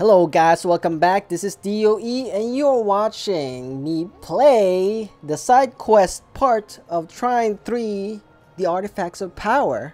Hello guys, welcome back. This is DOE and you're watching me play the side quest part of Trine 3, The Artifacts of Power.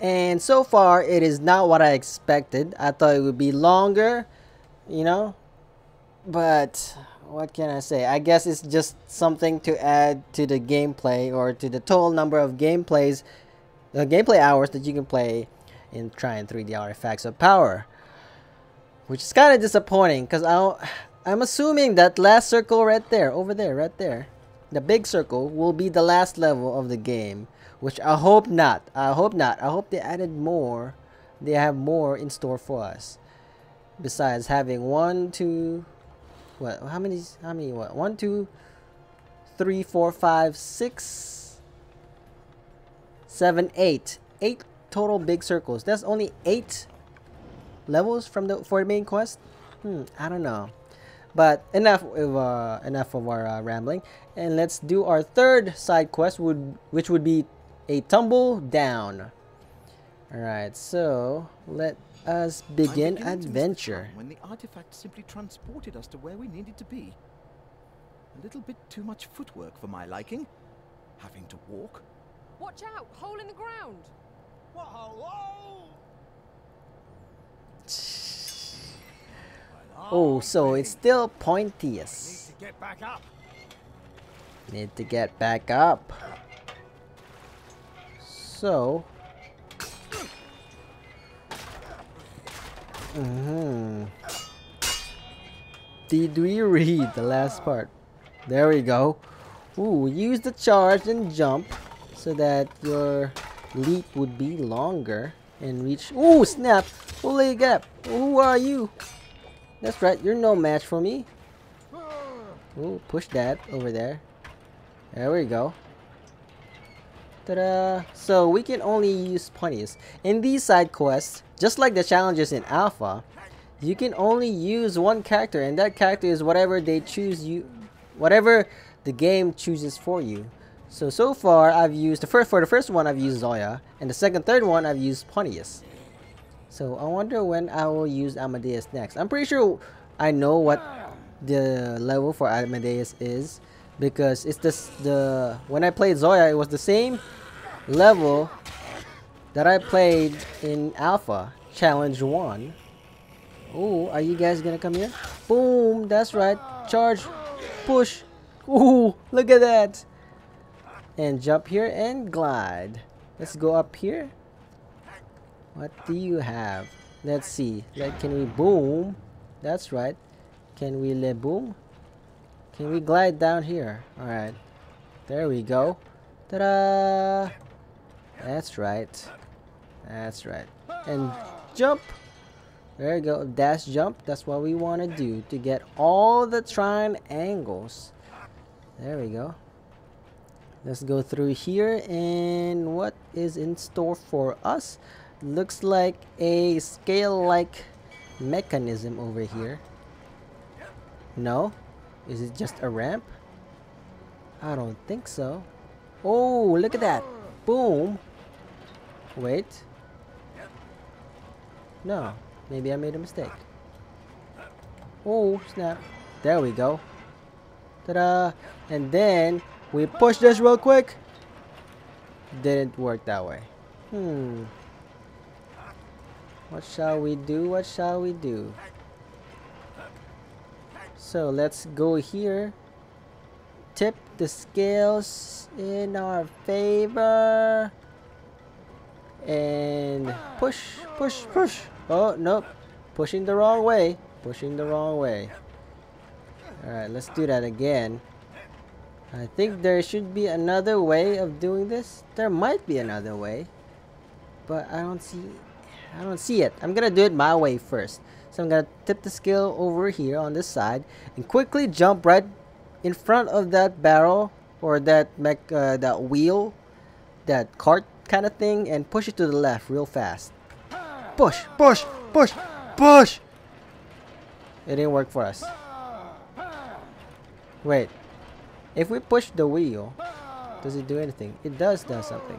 And so far, it is not what I expected. I thought it would be longer, you know? But, what can I say? I guess it's just something to add to the gameplay or to the total number of gameplays, uh, gameplay hours that you can play in Trine 3, The Artifacts of Power which is kind of disappointing because I, I'm assuming that last circle right there, over there, right there, the big circle will be the last level of the game, which I hope not. I hope not. I hope they added more. They have more in store for us. Besides having one, two, what? How many? How many? What? One, two, three, four, five, six, seven, eight. Eight total big circles. That's only eight levels from the for the main quest? Hmm, I don't know. But enough of uh, enough of our uh, rambling, and let's do our third side quest, would which would be a tumble down. All right, so let us begin adventure. When the artifact simply transported us to where we needed to be. A little bit too much footwork for my liking. Having to walk. Watch out! Hole in the ground! Whoa, whoa! Oh, so it's still Pontius. Need to get back up. Need to get back up. So. Mm hmm Did we read the last part? There we go. Ooh, use the charge and jump so that your leap would be longer and reach. Ooh, snap! Holy gap! Who are you? That's right, you're no match for me. Ooh, push that over there. There we go. Ta-da! So we can only use Pontius. In these side quests, just like the challenges in Alpha, you can only use one character and that character is whatever they choose you whatever the game chooses for you. So so far I've used the first for the first one I've used Zoya and the second third one I've used Pontius. So I wonder when I will use Amadeus next. I'm pretty sure I know what the level for Amadeus is because it's this the when I played Zoya it was the same level that I played in Alpha Challenge 1. Oh, are you guys gonna come here? Boom, that's right. Charge, push. Ooh, look at that. And jump here and glide. Let's go up here. What do you have? Let's see. Like, can we boom? That's right. Can we le boom? Can we glide down here? Alright. There we go. Ta-da! That's right. That's right. And jump! There you go. Dash jump. That's what we want to do to get all the trine angles. There we go. Let's go through here and what is in store for us? looks like a scale-like mechanism over here. No? Is it just a ramp? I don't think so. Oh, look at that. Boom. Wait. No. Maybe I made a mistake. Oh, snap. There we go. Ta-da! And then, we push this real quick. Didn't work that way. Hmm. What shall we do? What shall we do? So let's go here. Tip the scales in our favor. And push, push, push. Oh, nope. Pushing the wrong way. Pushing the wrong way. Alright, let's do that again. I think there should be another way of doing this. There might be another way. But I don't see I don't see it. I'm gonna do it my way first. So I'm gonna tip the scale over here on this side and quickly jump right in front of that barrel or that mech, uh, that wheel, that cart kind of thing, and push it to the left real fast. Push, push, push, push. It didn't work for us. Wait, if we push the wheel, does it do anything? It does do something.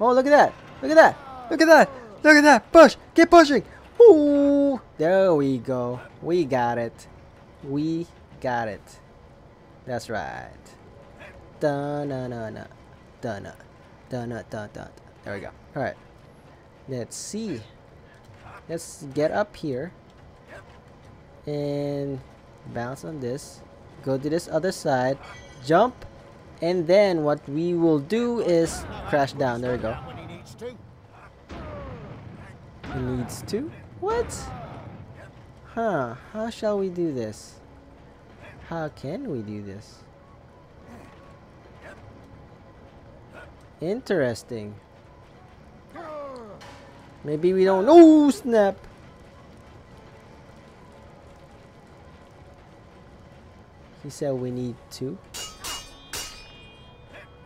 Oh, look at that! Look at that! Look at that! Look at that! Push! Keep pushing! Ooh! There we go. We got it. We got it. That's right. Dun na na na. Dun na. Dun na dun dun. There we go. Alright. Let's see. Let's get up here. And bounce on this. Go to this other side. Jump. And then what we will do is crash down. There we go. He needs to? What? Huh, how shall we do this? How can we do this? Interesting. Maybe we don't. Oh, snap! He said we need two.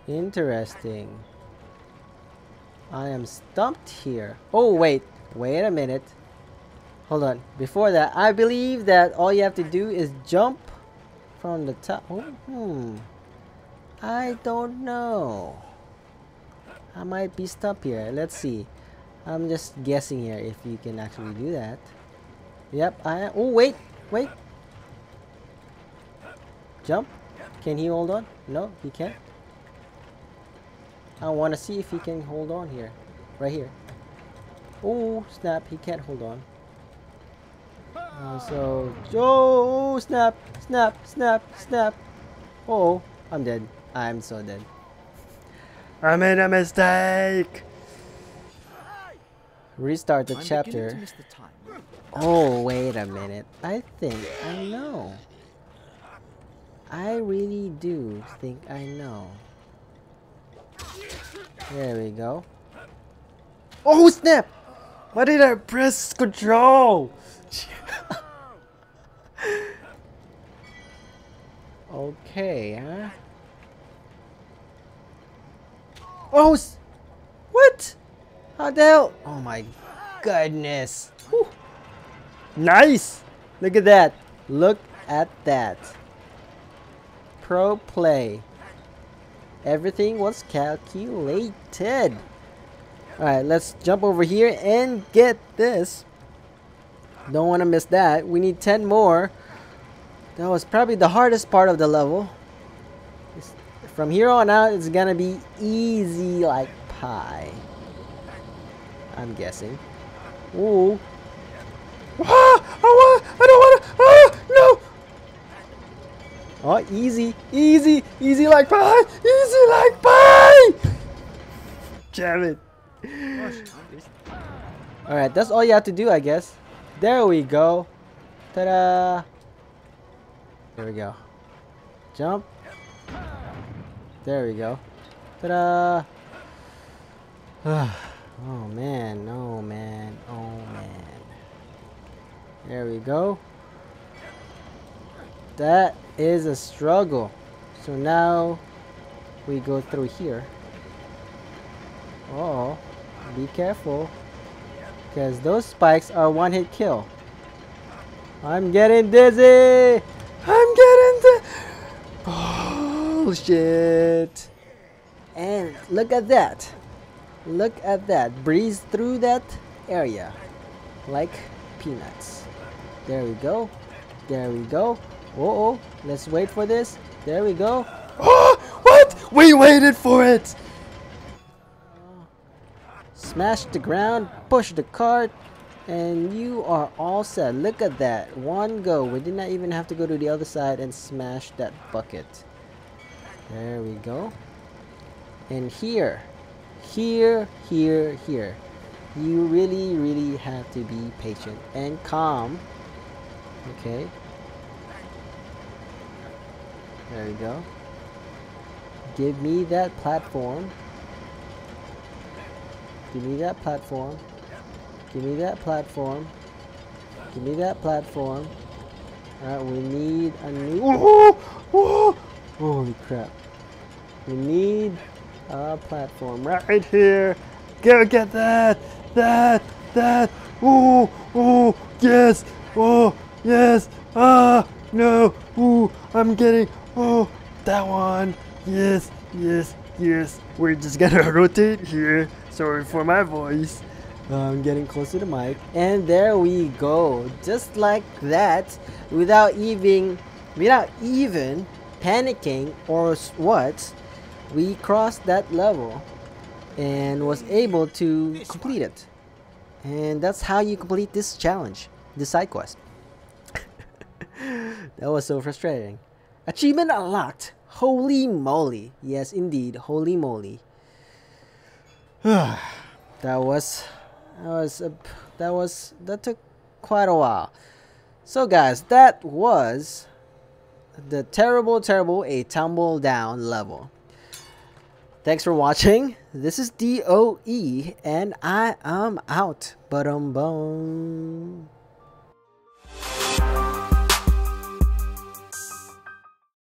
Interesting. I am stumped here. Oh, wait. Wait a minute. Hold on. Before that, I believe that all you have to do is jump from the top. Oh, hmm. I don't know. I might be stumped here. Let's see. I'm just guessing here if you can actually do that. Yep, I Oh, wait. Wait. Jump. Can he hold on? No, he can't. I want to see if he can hold on here. Right here. Oh, snap. He can't hold on. Uh, so, oh, snap, snap, snap, snap. Oh, I'm dead. I'm so dead. I made a mistake. Restart the I'm chapter. the. Oh, wait a minute. I think I know. I really do think I know. There we go. Oh, snap! Why did I press control? okay, huh? Oh, s- what? How the hell? Oh my goodness. Whew. Nice! Look at that. Look at that. Pro play. Everything was calculated. Alright, let's jump over here and get this. Don't want to miss that. We need 10 more. That was probably the hardest part of the level. It's- From here on out, it's gonna be easy like pie. I'm guessing. Ooh. Ah! I Oh, easy, easy, easy like pie, easy like pie. Damn it. All right, that's all you have to do, I guess. There we go. Ta-da! There we go. Jump. There we go. Ta-da! oh man, oh man, oh man. There we go. That is a struggle. So now we go through here. Oh, be careful. Because those spikes are one hit kill. I'm getting dizzy! I'm getting dizzy! Bullshit! Oh, and look at that. Look at that. Breeze through that area. Like peanuts. There we go. There we go. Uh oh. Let's wait for this. There we go. Oh! What? We waited for it! Smash the ground, push the cart, and you are all set. Look at that. One go. We did not even have to go to the other side and smash that bucket. There we go. And here, here, here, here. You really, really have to be patient and calm. Okay. There you go. Give me that platform. Give me that platform. Give me that platform. Give me that platform. Alright, we need a new. Oh, oh, holy crap. We need a platform right here. Go get that! That! That! Oh! Oh! Yes! Oh! Yes! Ah! No! Ooh! I'm getting. That one! Yes! Yes! Yes! We're just gonna rotate here. Sorry for my voice. I'm getting close to the mic. And there we go. Just like that. Without even without even panicking or what, we crossed that level and was able to complete it. And that's how you complete this challenge, this side quest. that was so frustrating. Achievement unlocked. Holy moly. Yes, indeed. Holy moly. that was that was a, that was that took quite a while. So guys, that was the terrible terrible a tumble down level. Thanks for watching. This is DOE and I am out. But um bum.